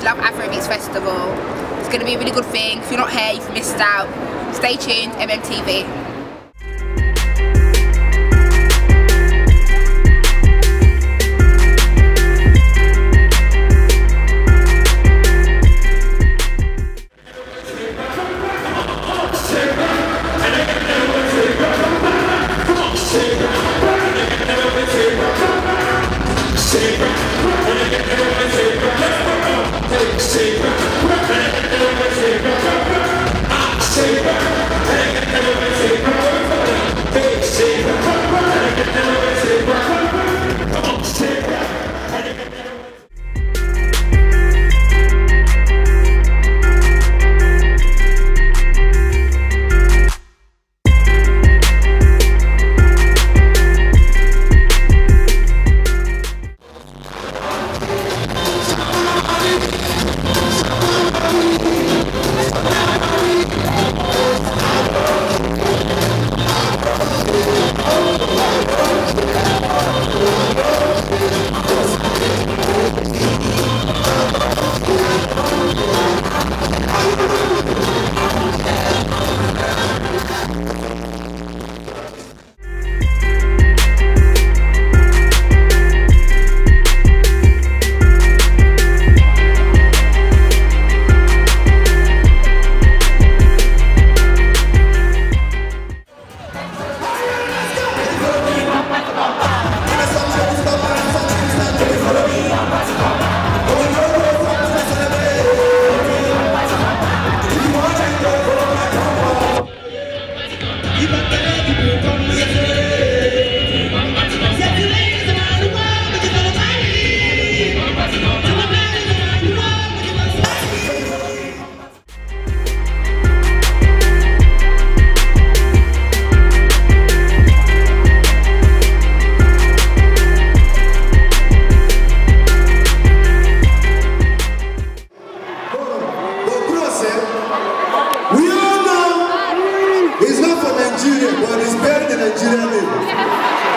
It's Love Afrobeats Festival. It's going to be a really good thing. If you're not here, you've missed out. Stay tuned, MMTV. Sempre We all know it's not for Nigeria, but it's better than Nigerian name.